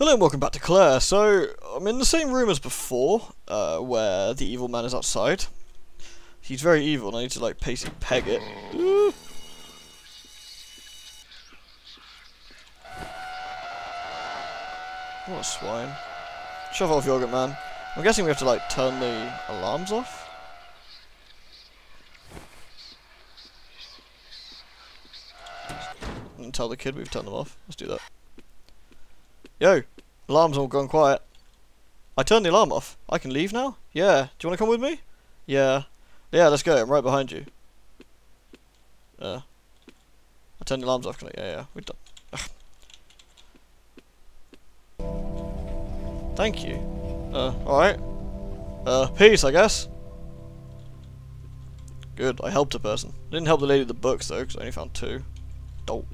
Hello and welcome back to Claire. So, I'm in the same room as before, uh, where the evil man is outside. He's very evil and I need to like pacey peg it. Ooh. What a swine. Shove off yogurt man. I'm guessing we have to like turn the alarms off? And tell the kid we've turned them off. Let's do that. Yo, alarm's all gone quiet. I turned the alarm off. I can leave now? Yeah. Do you want to come with me? Yeah. Yeah, let's go. I'm right behind you. Yeah. I turned the alarms off. Can I? Yeah, yeah. We're done. Thank you. Uh, alright. Uh, peace, I guess. Good, I helped a person. Didn't help the lady with the books, though, because I only found two. Dope.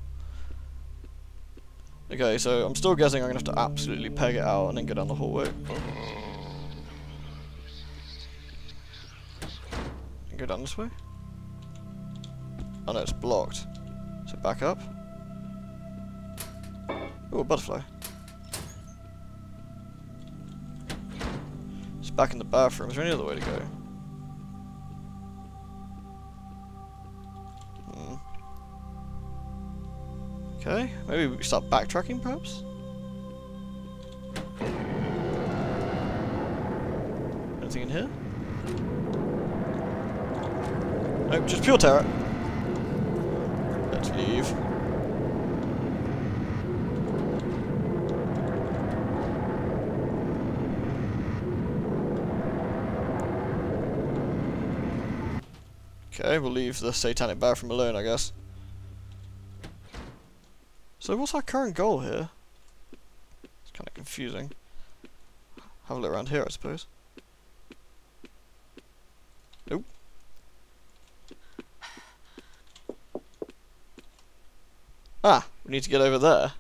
Okay, so I'm still guessing I'm going to have to absolutely peg it out and then go down the hallway. And go down this way? Oh no, it's blocked. So back up. Oh, butterfly. It's back in the bathroom. Is there any other way to go? Okay, maybe we start backtracking perhaps? Anything in here? Nope, just pure terror. Let's leave. Okay, we'll leave the satanic bathroom alone, I guess. So what's our current goal here? It's kind of confusing. Have a look around here, I suppose. Nope. Ah, we need to get over there.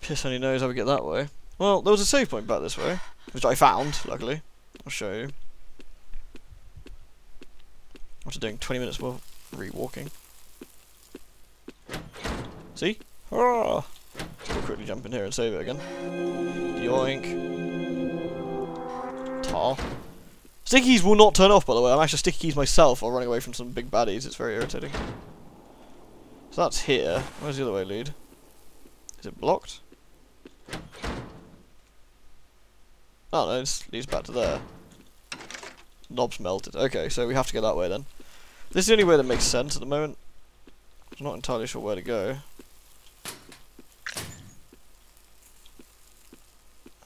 Piss only knows how we get that way. Well, there was a save point back this way, which I found, luckily. I'll show you. After doing 20 minutes worth re-walking. See? Ah! We'll quickly jump in here and save it again. Yoink. Tar. Sticky keys will not turn off, by the way. I'm actually sticky keys myself while running away from some big baddies. It's very irritating. So that's here. Where's the other way lead? Is it blocked? Oh no, it leads back to there. Knob's melted. Okay, so we have to go that way then. This is the only way that makes sense at the moment. I'm not entirely sure where to go.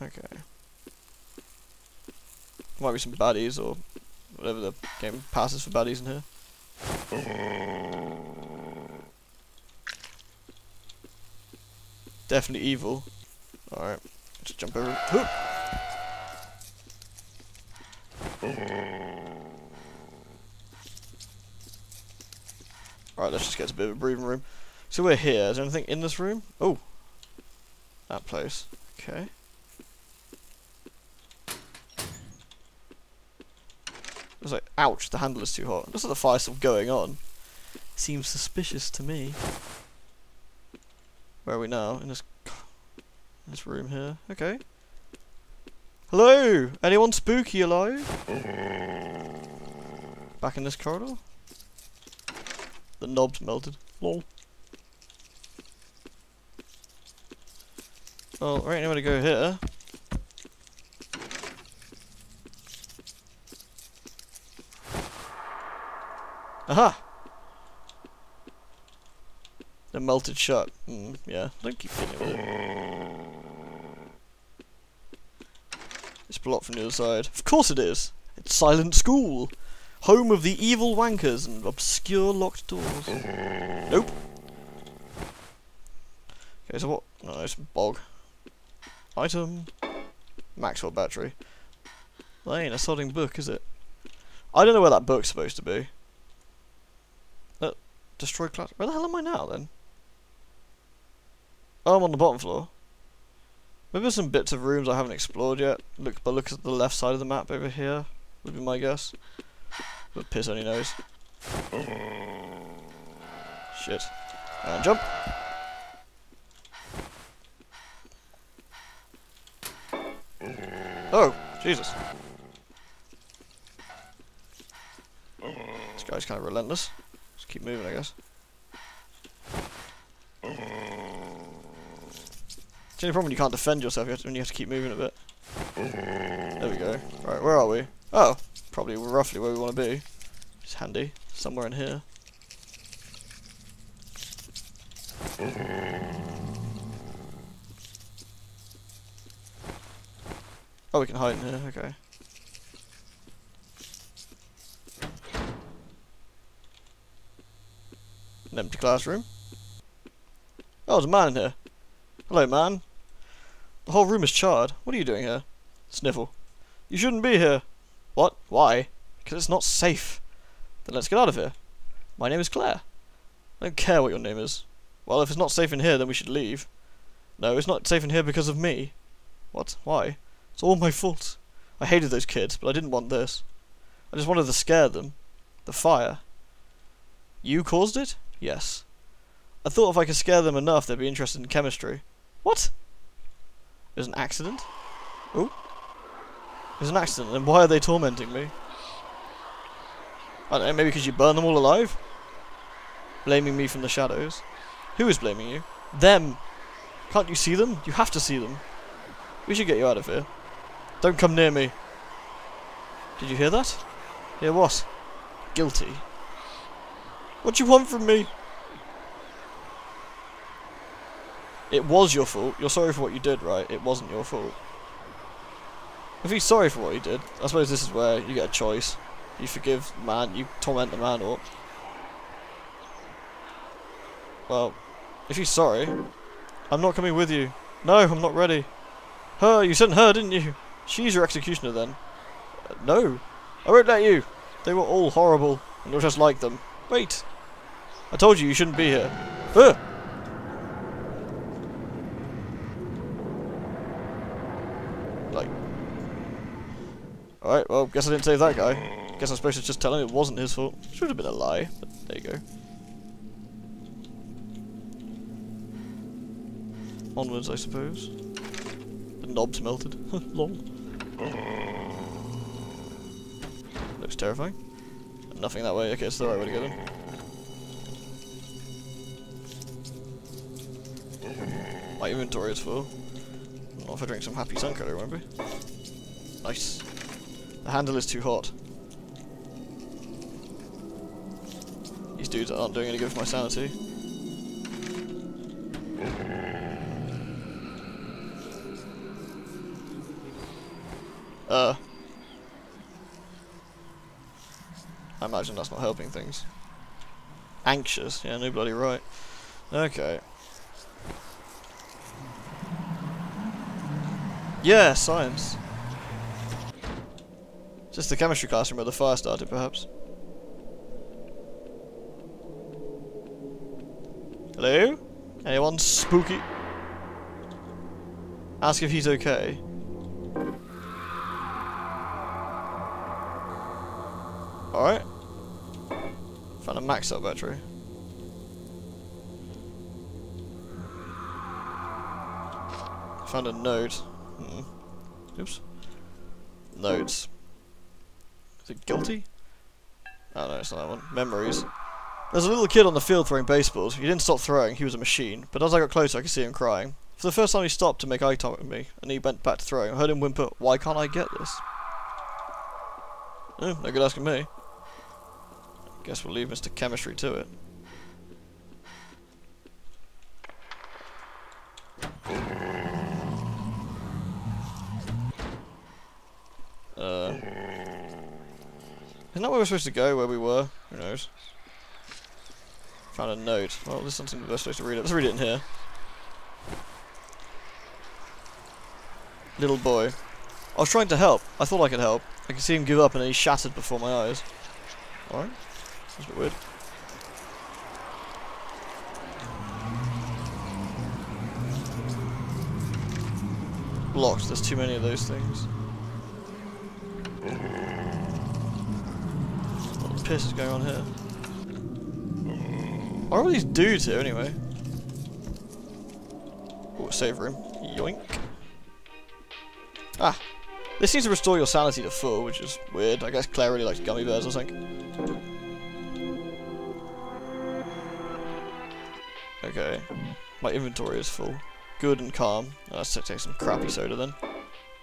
Okay. Might be some baddies or whatever the game passes for baddies in here. Definitely evil. Alright, let's jump over. Alright, let's just get to a bit of a breathing room. So we're here. Is there anything in this room? Oh. That place. Okay. Was like, ouch, the handle is too hot. Looks like the fire's still going on. Seems suspicious to me. Where are we now? In this, in this room here. Okay. Hello? Anyone spooky alive? Back in this corridor? The knob's melted. Lol. Well, right anywhere to go here. Aha! The melted shot. Mm, yeah, don't keep it. It's blocked from the other side. Of course it is! It's Silent School! Home of the evil wankers and obscure locked doors. Nope. Okay, so what? No, it's bog. Item. Maxwell battery. That ain't a sodding book, is it? I don't know where that book's supposed to be. Destroy class. Where the hell am I now then? Oh, I'm on the bottom floor. Maybe there's some bits of rooms I haven't explored yet. Look, but look at the left side of the map over here. Would be my guess. But piss only knows. Shit. And jump. Oh, Jesus. This guy's kind of relentless. Keep moving, I guess. It's the only problem when you can't defend yourself, you have to, when you have to keep moving a bit. There we go. Right, where are we? Oh, probably roughly where we want to be. It's handy. Somewhere in here. Oh, we can hide in here, okay. Empty classroom. Oh, there's a man in here. Hello, man. The whole room is charred. What are you doing here? Sniffle. You shouldn't be here. What? Why? Because it's not safe. Then let's get out of here. My name is Claire. I don't care what your name is. Well, if it's not safe in here, then we should leave. No, it's not safe in here because of me. What? Why? It's all my fault. I hated those kids, but I didn't want this. I just wanted to scare them. The fire. You caused it? Yes. I thought if I could scare them enough, they'd be interested in chemistry. What? It was an accident? Oh. It was an accident, and why are they tormenting me? I don't know, maybe because you burned them all alive? Blaming me from the shadows. Who is blaming you? Them! Can't you see them? You have to see them. We should get you out of here. Don't come near me. Did you hear that? Hear what? Guilty. What do you want from me? It was your fault. You're sorry for what you did, right? It wasn't your fault. If he's sorry for what he did, I suppose this is where you get a choice. You forgive the man, you torment the man, or... Well, if he's sorry, I'm not coming with you. No, I'm not ready. Her, you sent her, didn't you? She's your executioner then. Uh, no, I won't let you. They were all horrible, and you're just like them. Wait. I told you you shouldn't be here. Ugh. Like. Alright, well, guess I didn't save that guy. Guess I'm supposed to just tell him it wasn't his fault. Should have been a lie, but there you go. Onwards, I suppose. The knob's melted. Lol. Looks terrifying. Nothing that way. Okay, it's the right way to get in. My inventory is full. Not if I drink some Happy Sun Color, remember? Nice. The handle is too hot. These dudes aren't doing any good for my sanity. Uh. I imagine that's not helping things. Anxious? Yeah, no bloody right. Okay. Yeah, science. Just the chemistry classroom where the fire started, perhaps. Hello? Anyone spooky? Ask if he's okay. Alright. Found a max out battery. Found a note. Hmm. Oops. Notes. Is it guilty? Oh no, it's not that one. Memories. There's a little kid on the field throwing baseballs. He didn't stop throwing, he was a machine. But as I got closer, I could see him crying. For the first time, he stopped to make eye contact with me, and he bent back to throwing. I heard him whimper, Why can't I get this? Oh, no good asking me. Guess we'll leave Mr. Chemistry to it. Uh, isn't that where we're supposed to go, where we were? Who knows? Found a note. Well, this doesn't the best place to read it. Let's read it in here. Little boy. I was trying to help. I thought I could help. I could see him give up and he shattered before my eyes. Alright. That's a bit weird. Blocked. There's too many of those things. What the piss is going on here? Why are all these dudes here anyway? Oh, save room. Yoink. Ah, this seems to restore your sanity to full, which is weird. I guess Claire really likes gummy bears I think. Okay, my inventory is full. Good and calm. Let's take some crappy soda then.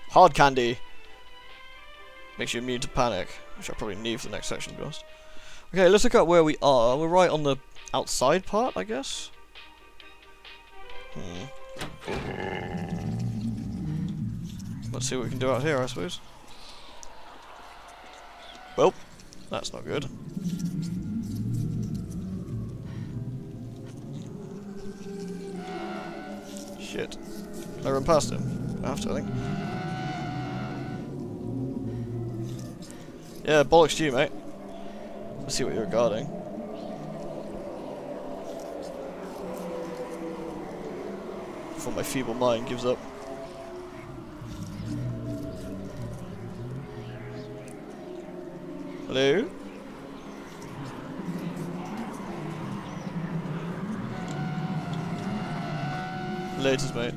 Hard candy! Makes you immune to panic, which I probably need for the next section, to be honest. Okay, let's look at where we are. We're right on the outside part, I guess. Hmm. Let's see what we can do out here, I suppose. Well, that's not good. Shit. I run past him? To, I think. Yeah, bollocks to you, mate. Let's see what you're guarding. Before my feeble mind gives up. Hello? Latest, mate.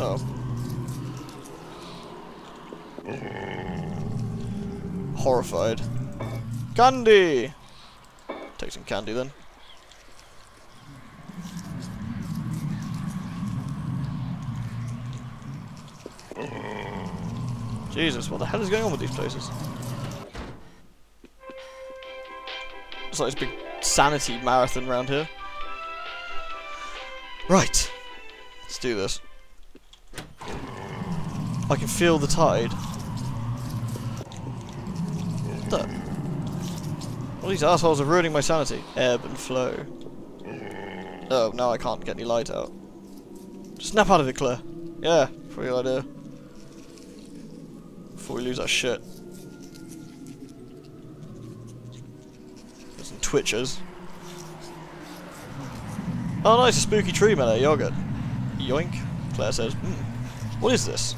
Oh. Horrified. Candy! Take some candy then. Jesus, what the hell is going on with these places? It's like this big sanity marathon around here. Right. Let's do this. I can feel the tide. All these assholes are ruining my sanity. Ebb and flow. Oh, now I can't get any light out. Snap out of it, Claire. Yeah, pretty idea. Before we lose our shit. There's some twitchers. Oh nice, a spooky tree mellow yogurt. Yoink, Claire says. Mm. What is this?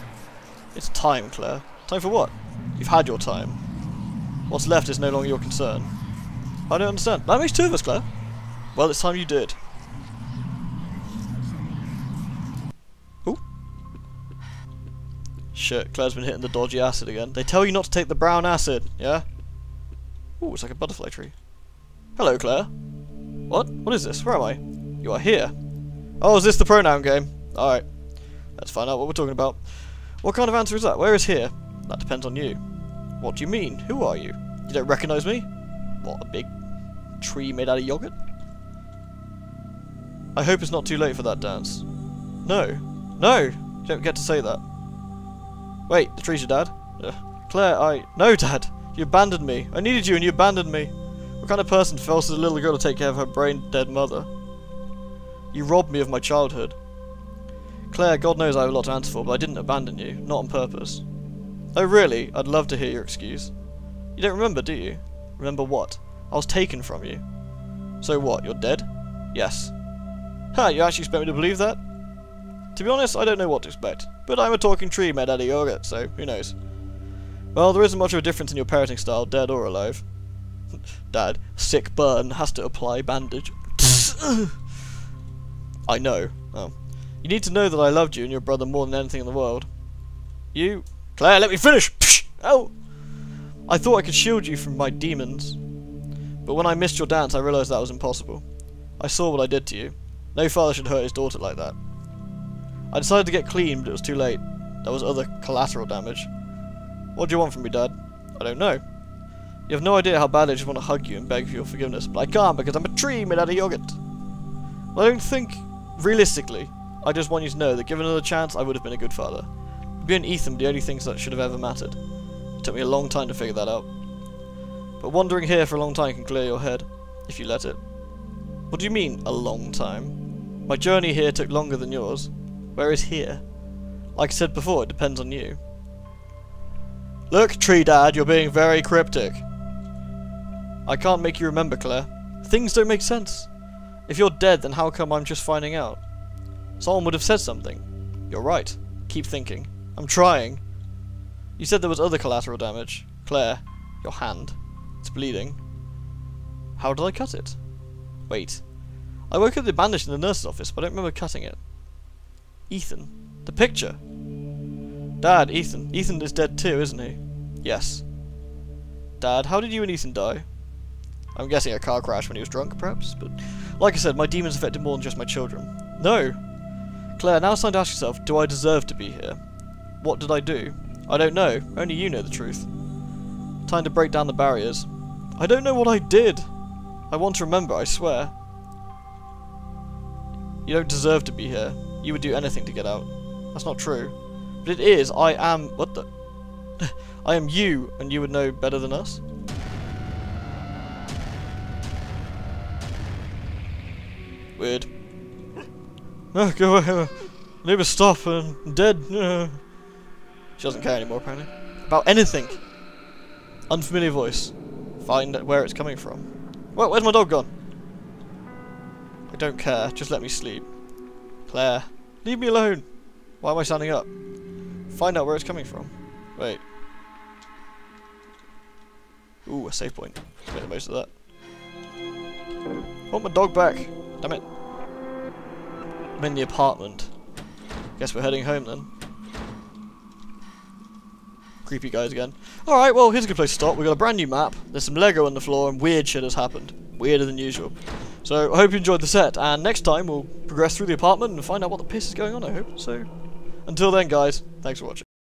It's time, Claire. Time for what? You've had your time. What's left is no longer your concern. I don't understand. That makes two of us, Claire. Well, it's time you did. Ooh. Shit, Claire's been hitting the dodgy acid again. They tell you not to take the brown acid, yeah? Ooh, it's like a butterfly tree. Hello, Claire. What? What is this? Where am I? You are here. Oh, is this the pronoun game? Alright. Let's find out what we're talking about. What kind of answer is that? Where is here? That depends on you. What do you mean? Who are you? You don't recognise me? What, a big tree made out of yogurt? I hope it's not too late for that dance. No. No! You don't get to say that. Wait, the tree's your dad? Ugh. Claire, I... No, Dad! You abandoned me. I needed you and you abandoned me. What kind of person forces a little girl to take care of her brain-dead mother? You robbed me of my childhood. Claire, God knows I have a lot to answer for, but I didn't abandon you. Not on purpose. Oh really? I'd love to hear your excuse. You don't remember, do you? Remember what? I was taken from you. So what, you're dead? Yes. Ha, you actually expect me to believe that? To be honest, I don't know what to expect. But I'm a talking tree made out of yogurt, so who knows. Well, there isn't much of a difference in your parenting style, dead or alive. Dad, sick burn, has to apply bandage. I know. Oh. You need to know that I loved you and your brother more than anything in the world. You... Claire, let me finish! Psh! Oh! I thought I could shield you from my demons. But when I missed your dance, I realised that was impossible. I saw what I did to you. No father should hurt his daughter like that. I decided to get clean, but it was too late. There was other collateral damage. What do you want from me, Dad? I don't know. You have no idea how badly I just want to hug you and beg for your forgiveness, but I can't because I'm a tree made out of yogurt. Well, I don't think, realistically, I just want you to know that given another chance, I would have been a good father. You and Ethan were the only things that should have ever mattered. It took me a long time to figure that out. But wandering here for a long time can clear your head, if you let it. What do you mean, a long time? My journey here took longer than yours. Where is here? Like I said before, it depends on you. Look, Tree Dad, you're being very cryptic. I can't make you remember, Claire. Things don't make sense. If you're dead, then how come I'm just finding out? Someone would have said something. You're right. Keep thinking. I'm trying. You said there was other collateral damage. Claire, your hand. It's bleeding. How did I cut it? Wait. I woke up the bandage in the nurse's office, but I don't remember cutting it. Ethan. The picture. Dad, Ethan. Ethan is dead too, isn't he? Yes. Dad, how did you and Ethan die? I'm guessing a car crash when he was drunk, perhaps, but like I said, my demons affected more than just my children. No! Claire, now it's time to ask yourself, do I deserve to be here? What did I do? I don't know. Only you know the truth. Time to break down the barriers. I don't know what I did! I want to remember, I swear. You don't deserve to be here. You would do anything to get out. That's not true. But it is. I am... What the... I am you, and you would know better than us? Weird. Oh, go away. Neighbor, stop. I'm dead. She doesn't care anymore, apparently. About anything. Unfamiliar voice. Find where it's coming from. Well, where's my dog gone? I don't care. Just let me sleep. Claire, leave me alone. Why am I standing up? Find out where it's coming from. Wait. Ooh, a save point. Make the most of that. I want my dog back. Damn it. I'm in the apartment. Guess we're heading home then. Creepy guys again. Alright, well, here's a good place to stop. We've got a brand new map. There's some Lego on the floor, and weird shit has happened. Weirder than usual. So, I hope you enjoyed the set, and next time we'll progress through the apartment and find out what the piss is going on, I hope. So, until then, guys, thanks for watching.